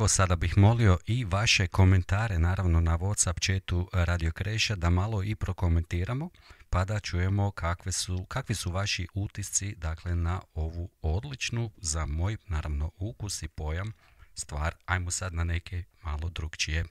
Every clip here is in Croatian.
Društvo, sada bih molio i vaše komentare, naravno na Whatsapp chatu Radio Kreša, da malo i prokomentiramo, pa da čujemo kakve su, kakvi su vaši utisci, dakle, na ovu odličnu, za moj, naravno, ukus i pojam stvar. Ajmo sad na neke malo drugčije.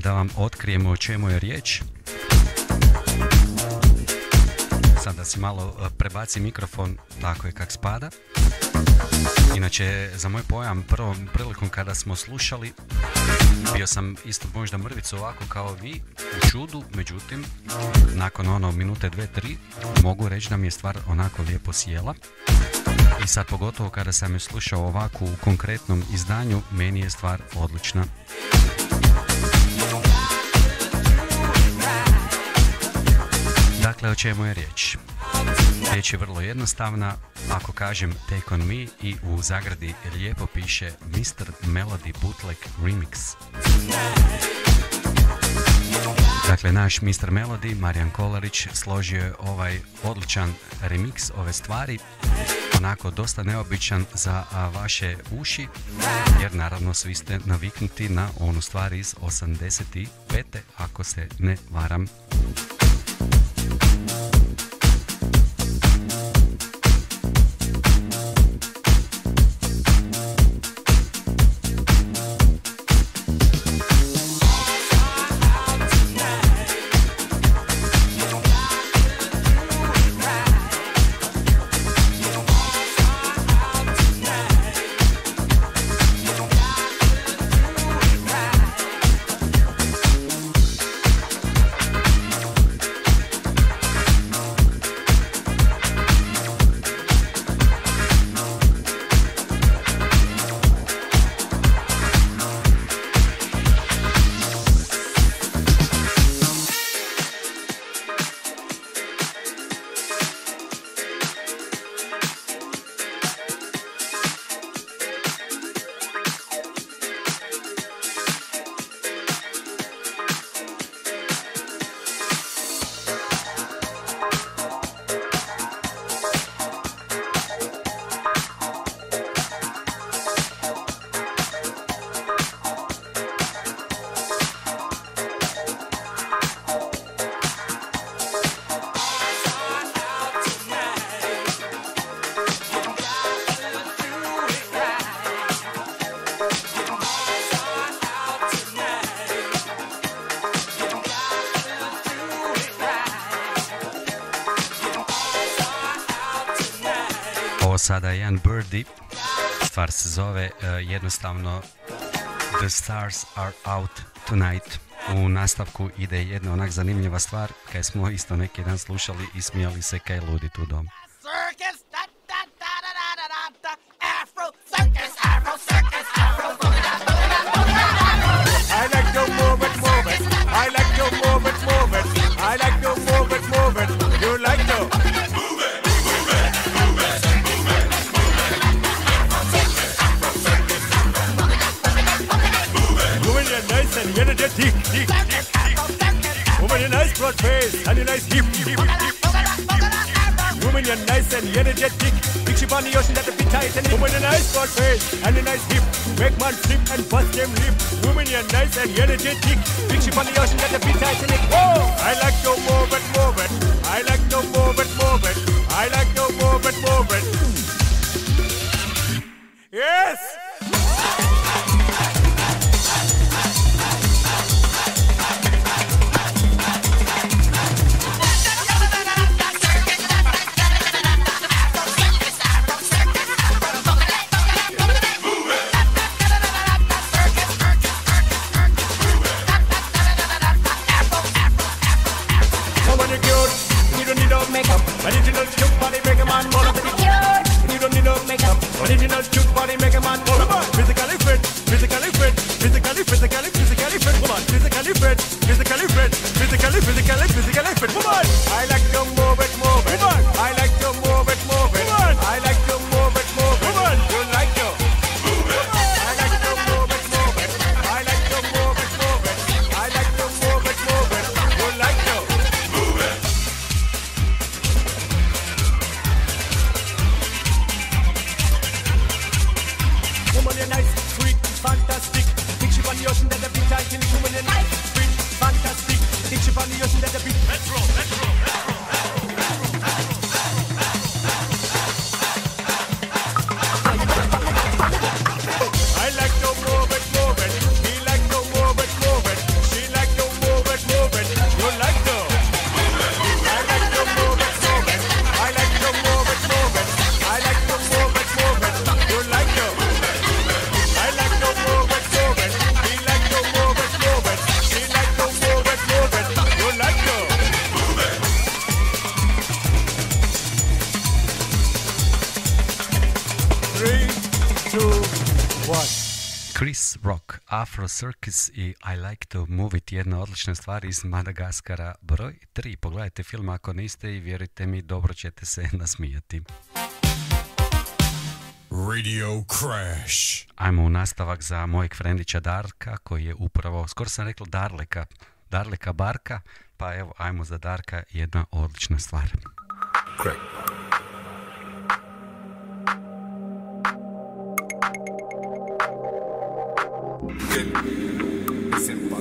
Da vam otkrijemo o čemu je riječ. Sad da si malo e, prebaci mikrofon tako je kak spada. Inače, za moj pojam, prvom prilikom kada smo slušali, bio sam isto možda mrvicu ovako kao vi, u čudu, međutim, nakon ono minute, dve, tri, mogu reći da mi je stvar onako lijepo sjela. I sad pogotovo kada sam je slušao ovako u konkretnom izdanju, meni je stvar odlična. Dakle, o čemu je riječ? Riječ je vrlo jednostavna. Ako kažem Take On Me i u zagradi lijepo piše Mr. Melody Bootleg Remix. Dakle, naš Mr. Melody, Marijan Kolarić, složio je ovaj odličan remix ove stvari, onako dosta neobičan za vaše uši, jer naravno svi ste naviknuti na onu stvar iz 85. ako se ne varam. Jednostavno The Stars Are Out Tonight. U nastavku ide jedna onak zanimljiva stvar, kaj smo isto neki dan slušali i smijali se kaj ludi tu dom. And energetic. Woman, you nice broad face and you nice hip. hip, hip. Woman, you're nice and energetic. Big ship on the ocean that the big tight and Woman, you nice broad face and you nice hip. Make man flip and bust them lip. Woman, you're nice and energetic. Big ship on the ocean that the big tight and Whoa! I like to move it, move it. I like to move it, move it. I like to move it, move it. Yes! Afro Circus i I Like to Move It, jedna odlična stvar iz Madagaskara. Broj 3. Pogledajte film ako niste i vjerujte mi, dobro ćete se nasmijati. Radio Crash. Ajmo u nastavak za mojeg frendića Darka, koji je upravo, skoro sam rekao Darleka, Darleka Barka, pa evo, ajmo za Darka, jedna odlična stvar. Crack. 全先輩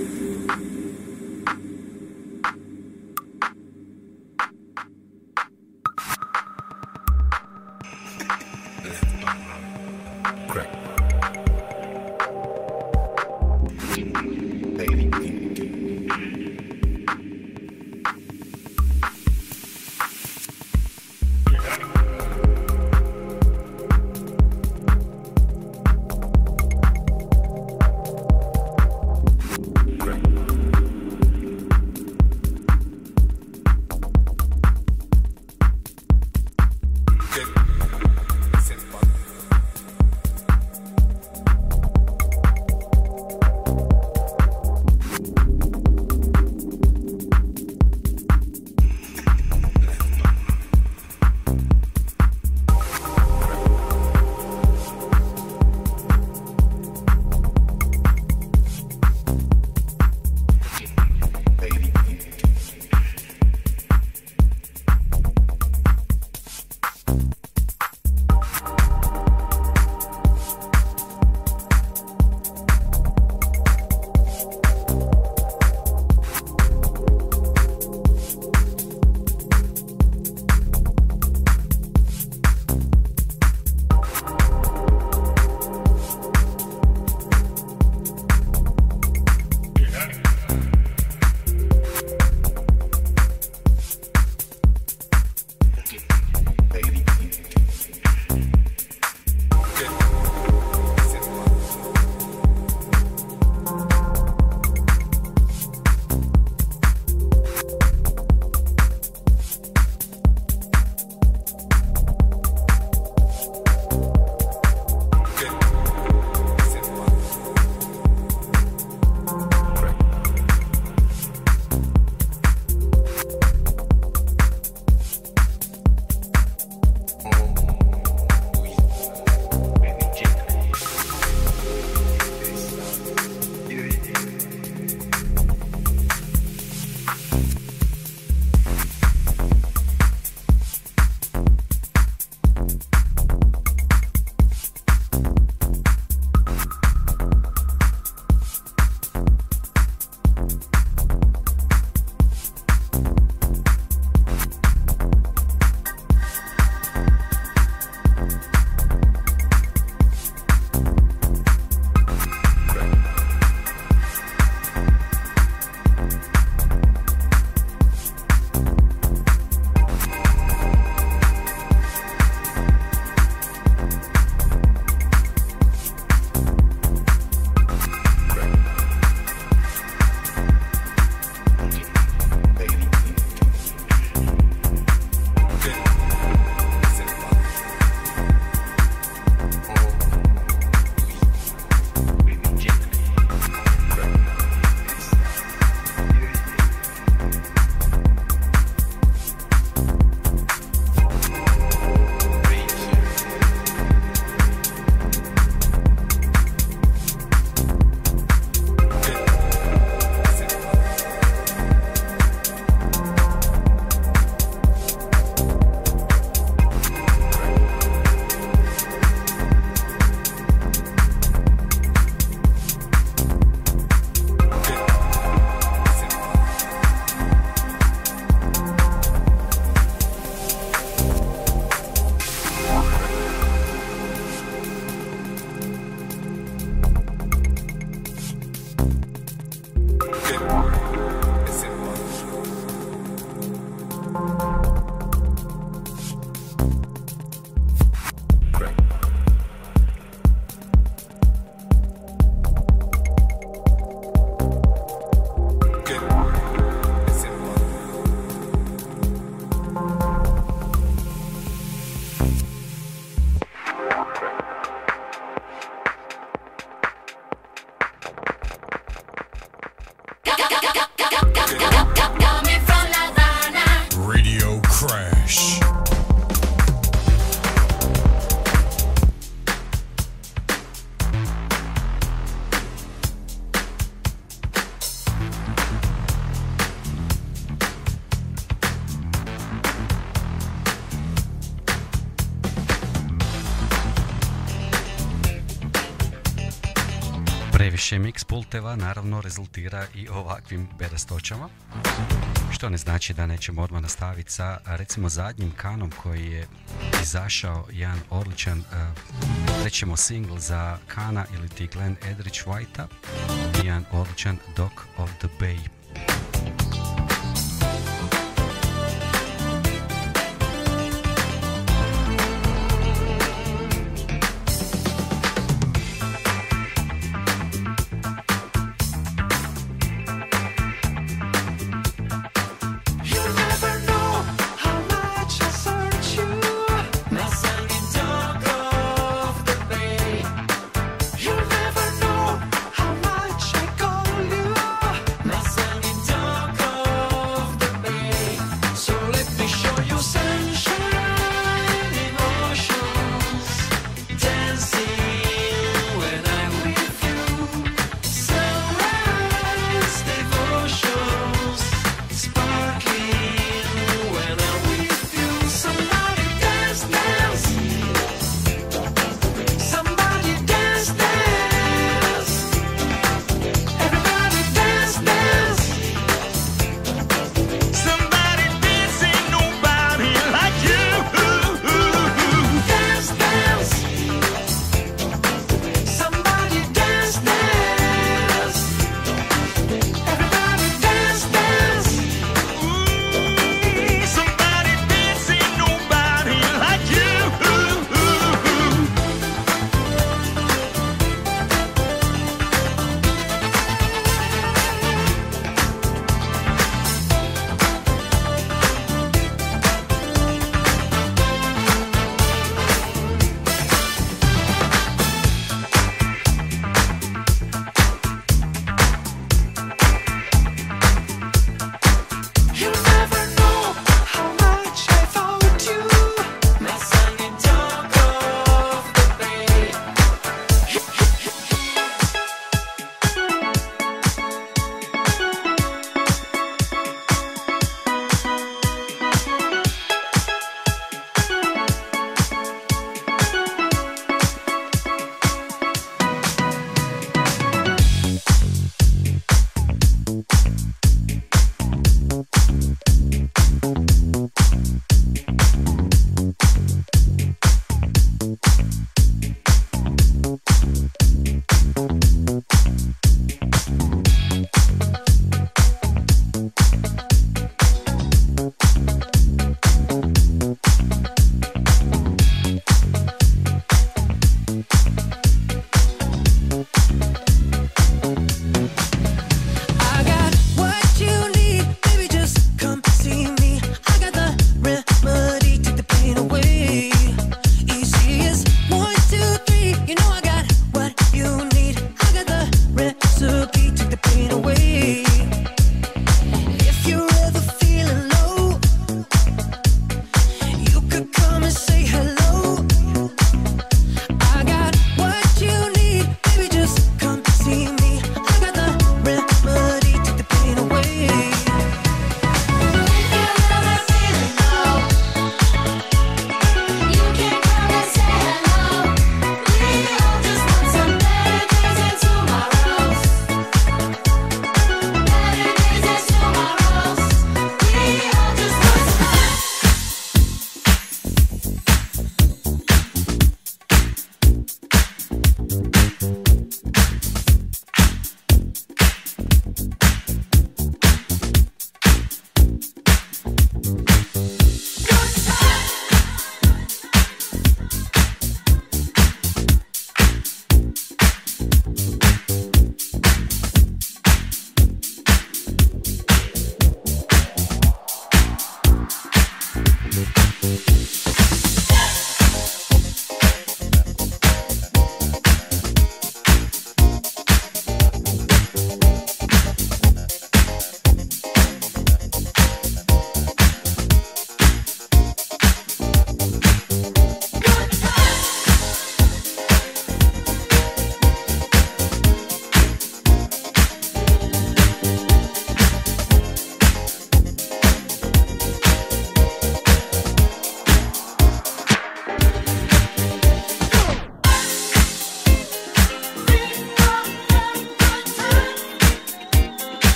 Previše mix pulteva naravno rezultira i ovakvim bedastoćama. Što ne znači da nećemo odmah nastaviti sa recimo zadnjim kanom koji je izašao jedan odličan uh, rećemo single za Kana ili ti Glenn Edrich Whitea jedan odličan Dog of the Bay.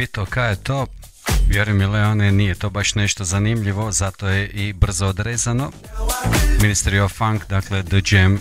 Pitao kaj je to, vjerujem mi Leone, nije to baš nešto zanimljivo, zato je i brzo odrezano. Ministry of Funk, dakle The Jam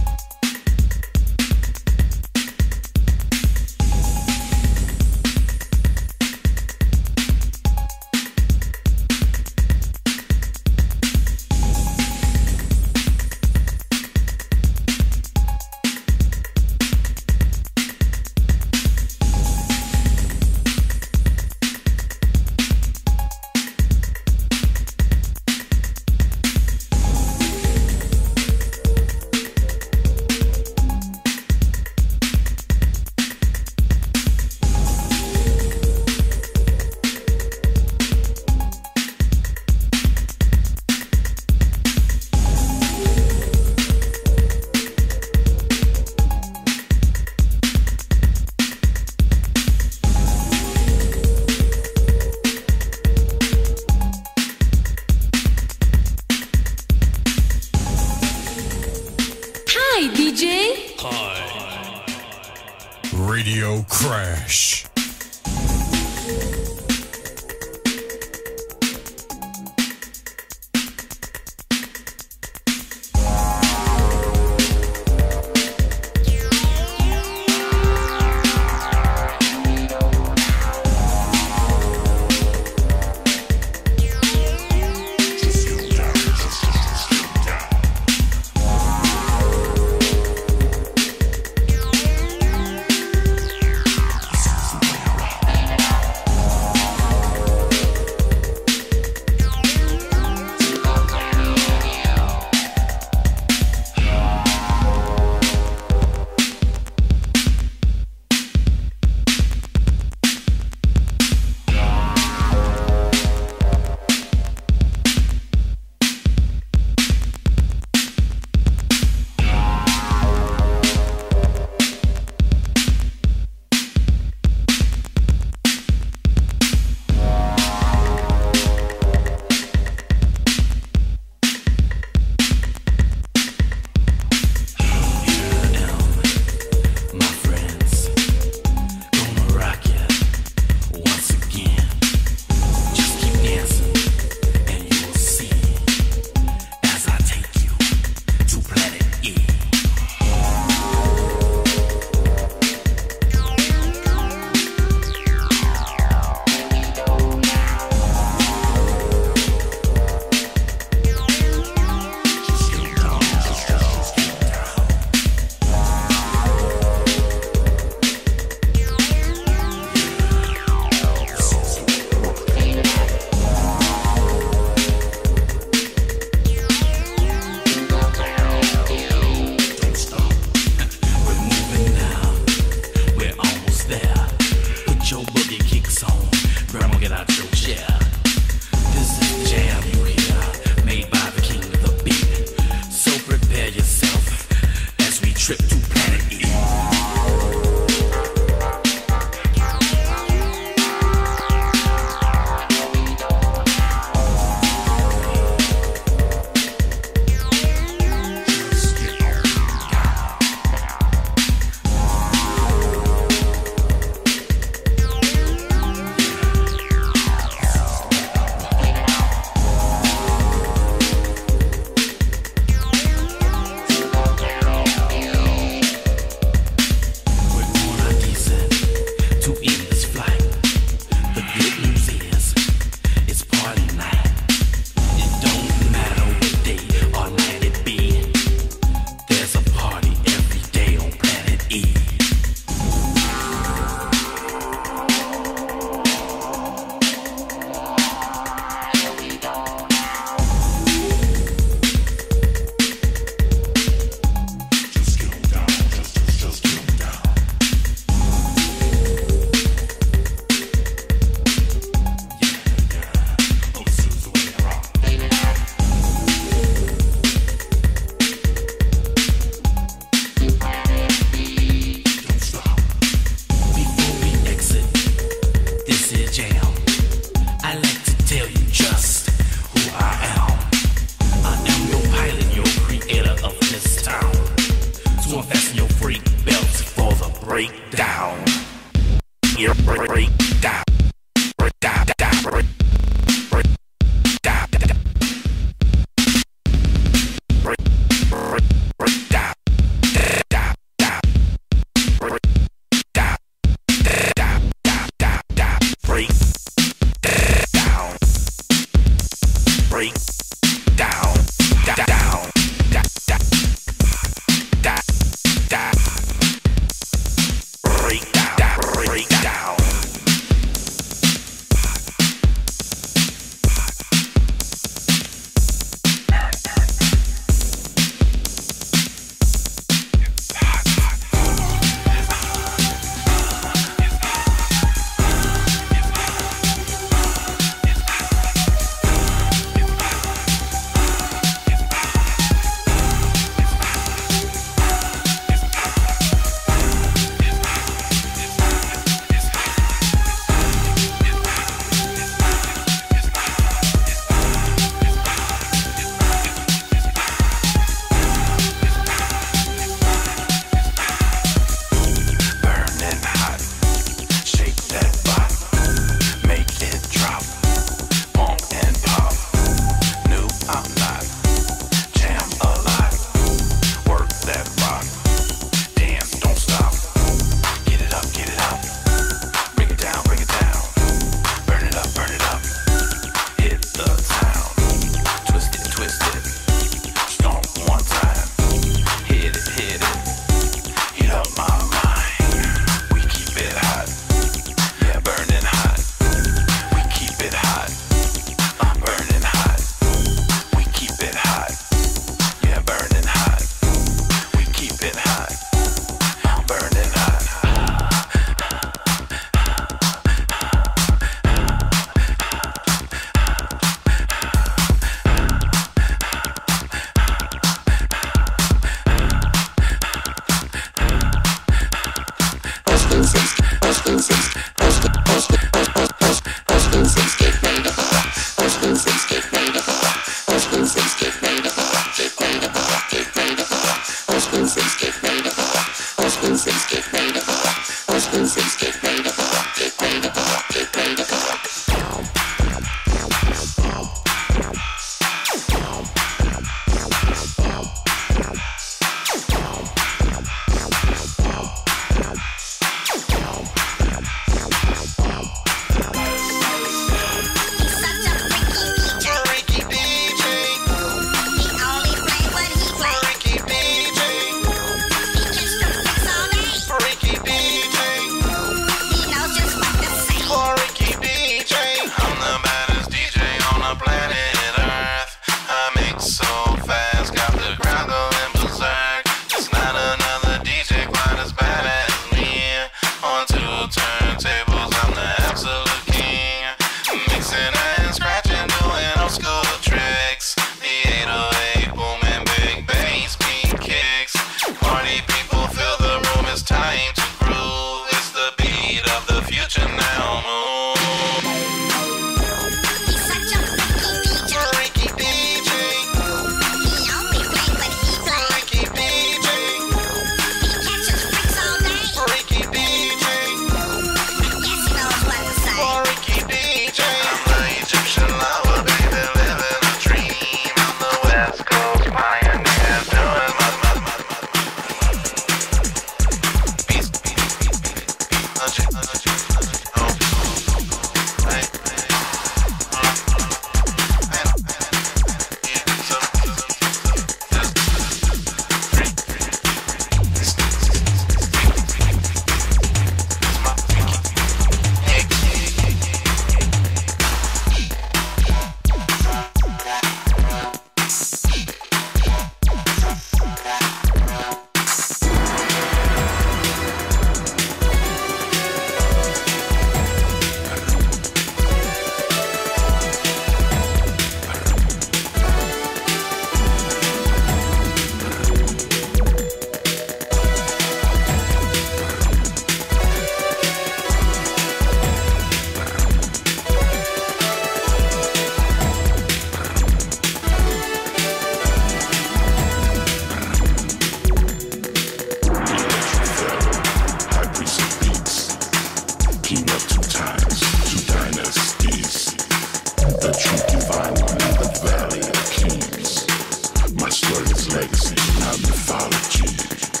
mythology.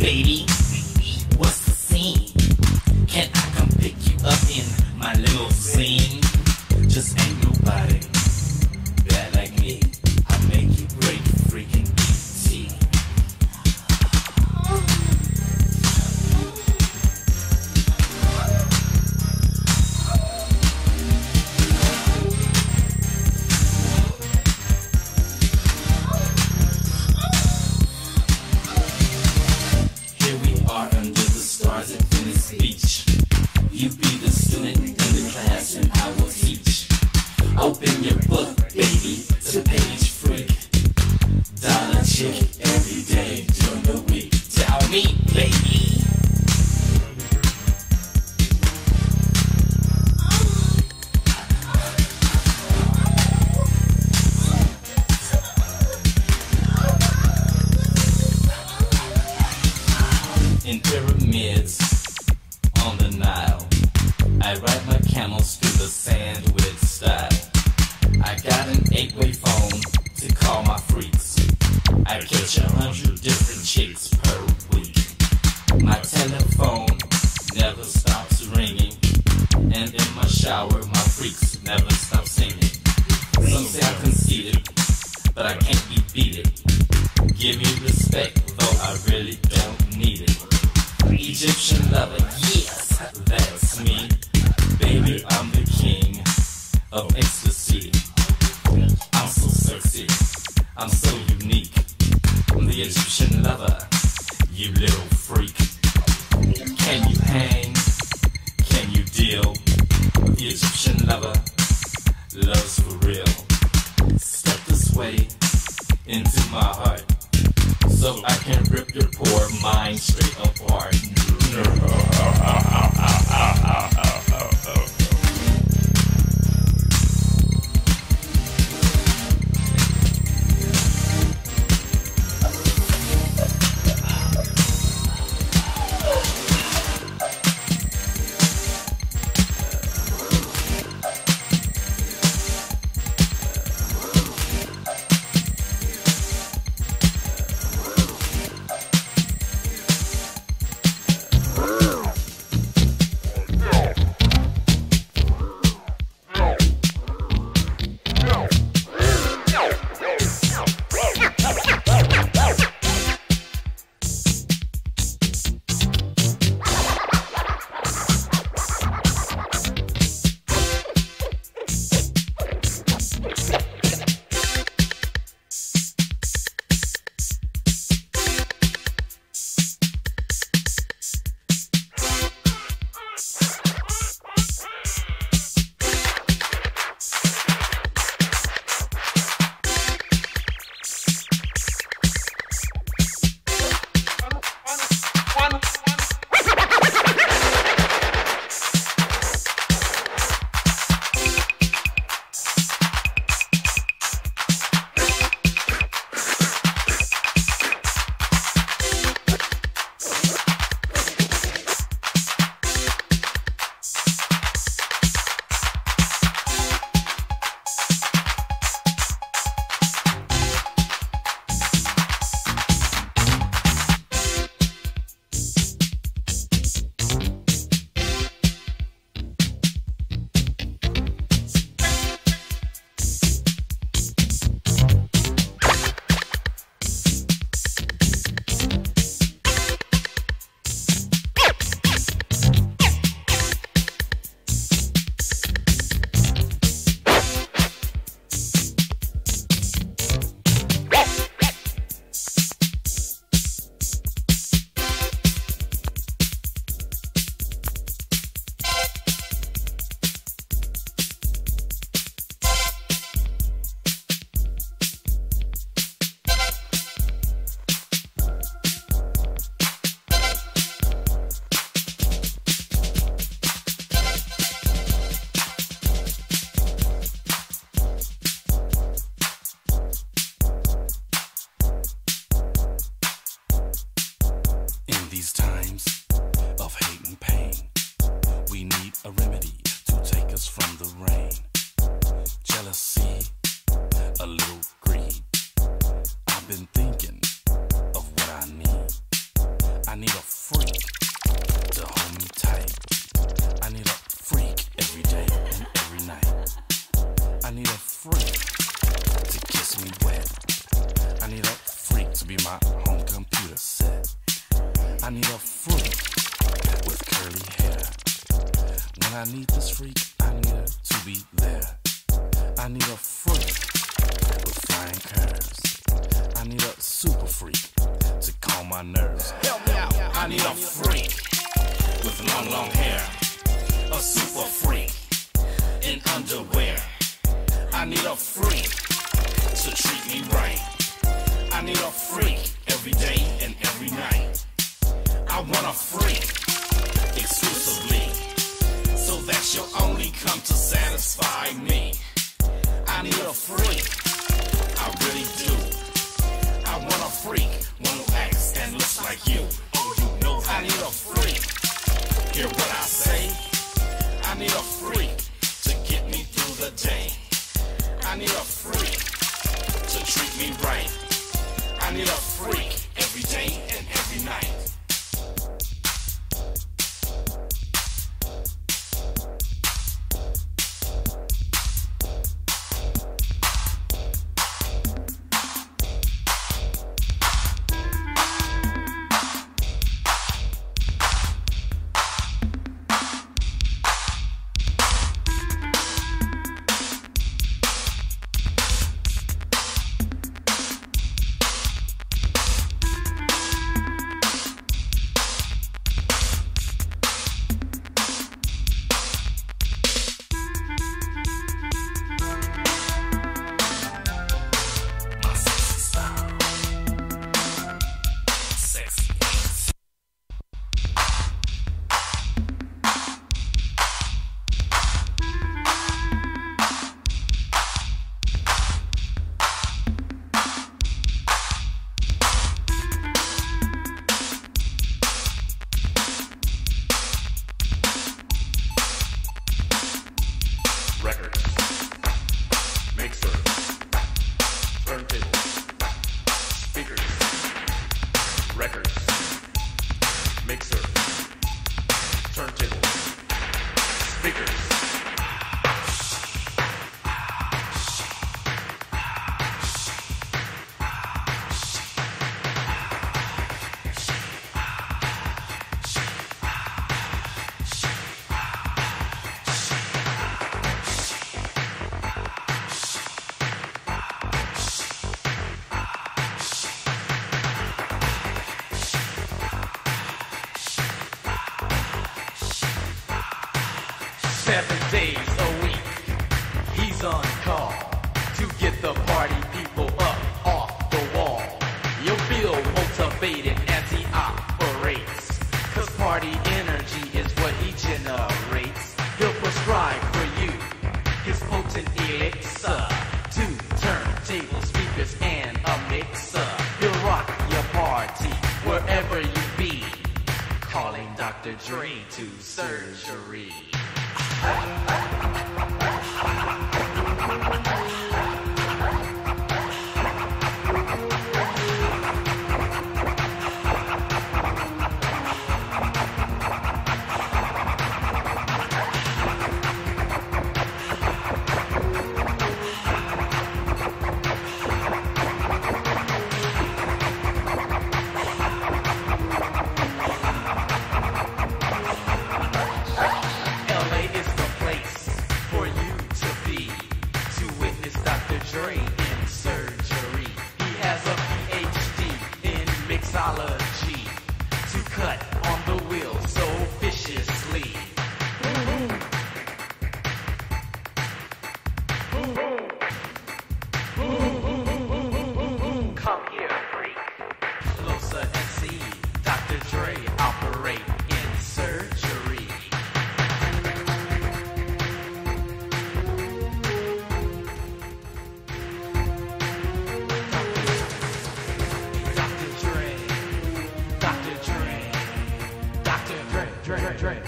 baby.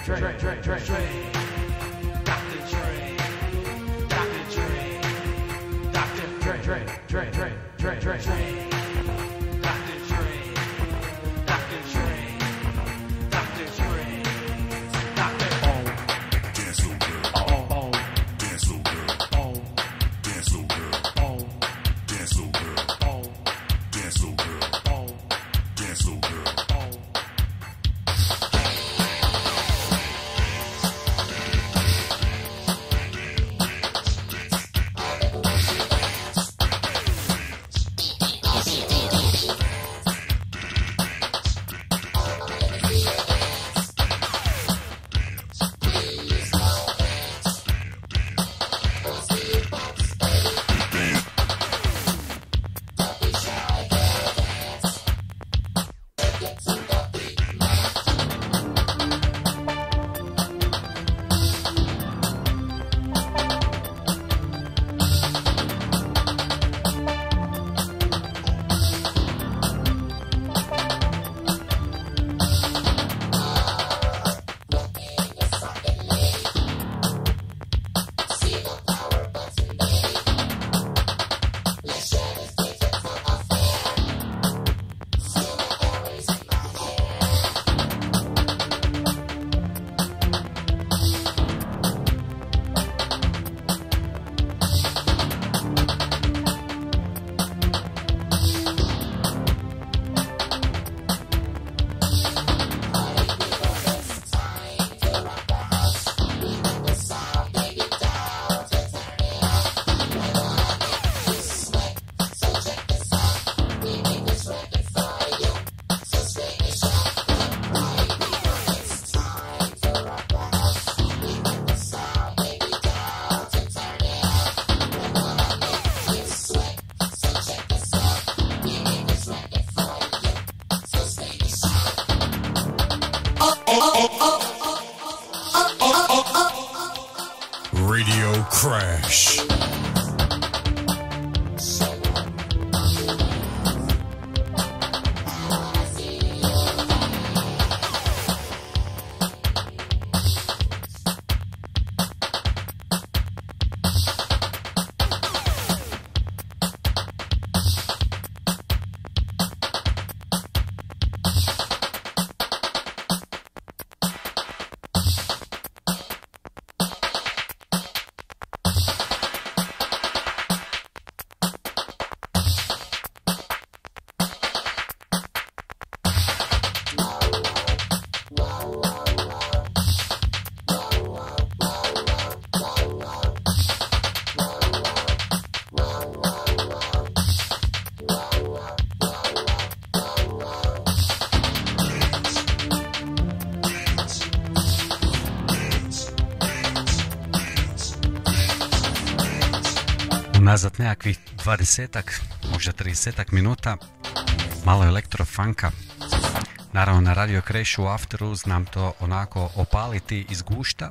train, train, train, train. Nazad nekakvih dvadesetak, možda tridesetak minuta, malo elektrofanka. Naravno na Radio Crash u Afteru znam to onako opaliti iz gušta.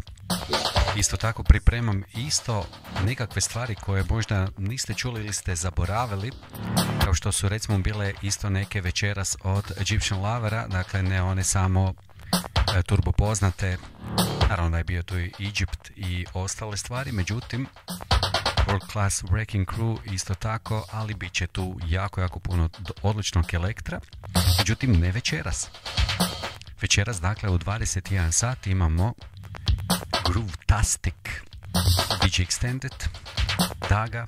Isto tako pripremam isto nekakve stvari koje možda niste čuli ili ste zaboravili, kao što su recimo bile isto neke večeras od Egyptian Lavera, dakle ne one samo e, turbo poznate, naravno da je bio tu i Egypt i ostale stvari, međutim World Class Wrecking Crew isto tako, ali bit će tu jako, jako puno odličnog elektra. Međutim, ne večeras. Večeras, dakle, u 21 sat imamo Groove Tastic, DJ Extended, Daga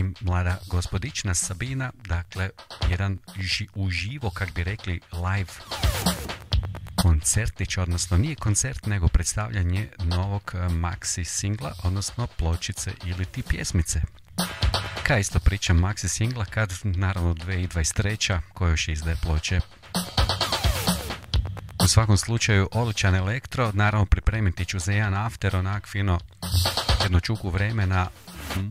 i mlada gospodična Sabina, dakle, jedan ži- uživo, kak bi rekli, live koncertić, odnosno nije koncert, nego predstavljanje novog eh, maxi singla, odnosno pločice ili ti pjesmice. Kaj isto pričam maxi singla kad naravno 2023. koja još izdaje ploče. U svakom slučaju odličan elektro, naravno pripremiti ću za jedan after onak fino jednu čuku vremena,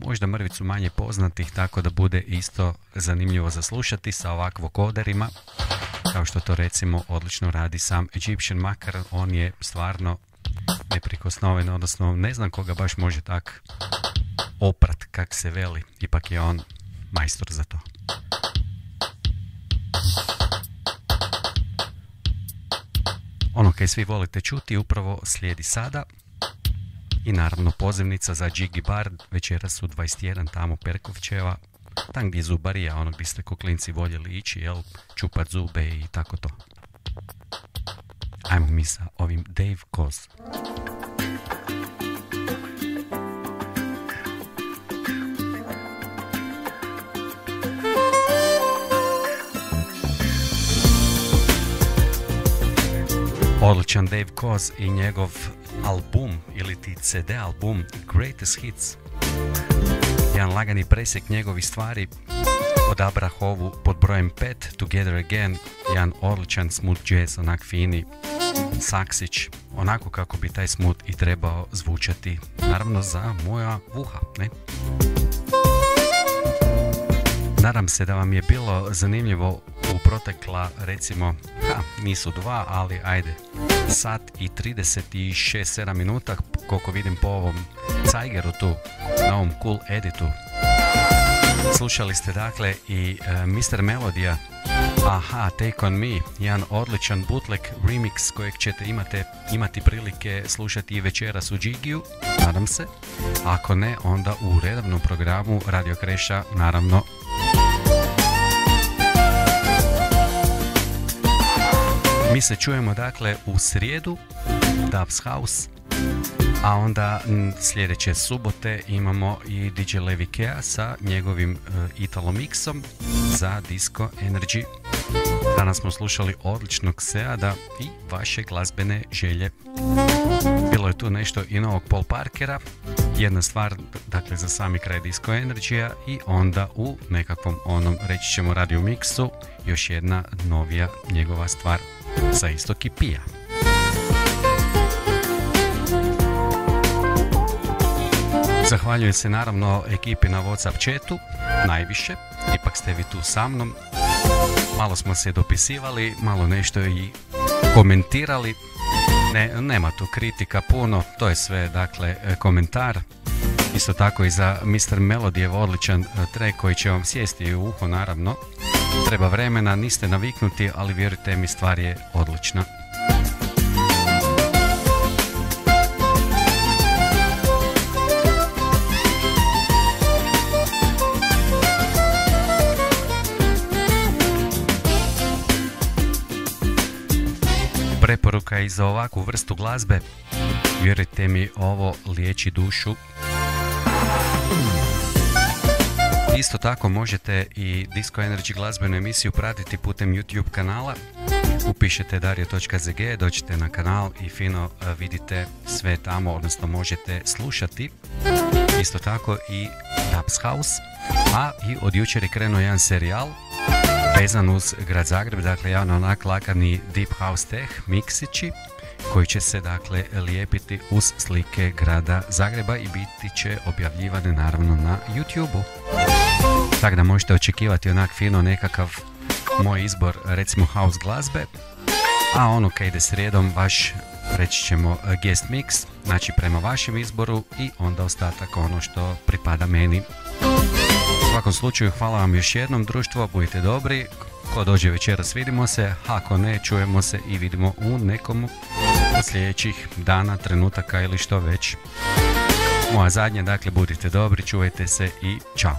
možda mrvicu manje poznatih, tako da bude isto zanimljivo zaslušati sa ovakvo koderima kao što to recimo odlično radi sam Egyptian, makar on je stvarno neprikosnoven, odnosno ne znam koga baš može tak oprat, kak se veli, ipak je on majstor za to. Ono kaj svi volite čuti upravo slijedi sada i naravno pozivnica za Jiggy Bar večeras u 21 tamo Perkovčeva tam gdje je zubarija, ono gdje ste ko klinci voljeli ići, jel, čupat zube i tako to. Ajmo mi sa ovim Dave Koz. Odličan Dave Koz i njegov album ili ti CD album Greatest Hits jedan lagani presjek njegovih stvari odabrah ovu pod brojem 5 Together Again jedan odličan smooth jazz onak fini saksić onako kako bi taj smooth i trebao zvučati naravno za moja uha ne? Nadam se da vam je bilo zanimljivo u protekla recimo, ha, nisu dva, ali ajde, sat i 36-7 minuta, koliko vidim po ovom Cajgeru tu, na ovom cool editu. Slušali ste dakle i uh, Mr. Melodija, aha, Take On Me, jedan odličan bootleg remix kojeg ćete imate, imati prilike slušati i večeras u Gigiju, nadam se. Ako ne, onda u redovnom programu Radio Kreša, naravno, Mi se čujemo dakle u srijedu, Dubs House, a onda sljedeće subote imamo i DJ Levikea sa njegovim e, Italo mixom za Disco Energy. Danas smo slušali odličnog Seada i vaše glazbene želje. Bilo je tu nešto i novog Paul Parkera, jedna stvar, dakle za sami kraj Disco Energy i onda u nekakvom onom, reći ćemo radio mixu, još jedna novija njegova stvar sa istog kipija. Zahvaljujem se naravno ekipi na Whatsapp chatu, najviše, ipak ste vi tu sa mnom. Malo smo se dopisivali, malo nešto i komentirali. Ne, nema tu kritika puno, to je sve dakle e, komentar. Isto tako i za Mr. Melodijev odličan e, track koji će vam sjesti u uho naravno. Treba vremena, niste naviknuti, ali vjerujte mi stvar je odlična. Preporuka i za ovakvu vrstu glazbe. Vjerujte mi, ovo liječi dušu. Isto tako možete i Disco Energy glazbenu emisiju pratiti putem YouTube kanala. Upišete dario.zg, dođete na kanal i fino e, vidite sve tamo, odnosno možete slušati. Isto tako i Dubs House. A i od jučer je krenuo jedan serijal vezan uz grad Zagreb, dakle jedan onak lakani Deep House Tech miksići koji će se dakle lijepiti uz slike grada Zagreba i biti će objavljivane naravno na YouTube-u. Tako da možete očekivati onak fino nekakav moj izbor recimo house glazbe, a ono kad ide srijedom vaš reći ćemo guest mix, znači prema vašem izboru i onda ostatak ono što pripada meni. U svakom slučaju hvala vam još jednom društvo, budite dobri, ko dođe večeras vidimo se, ako ne čujemo se i vidimo u nekom sljedećih dana, trenutaka ili što već. Moja zadnja, dakle budite dobri, čuvajte se i čao.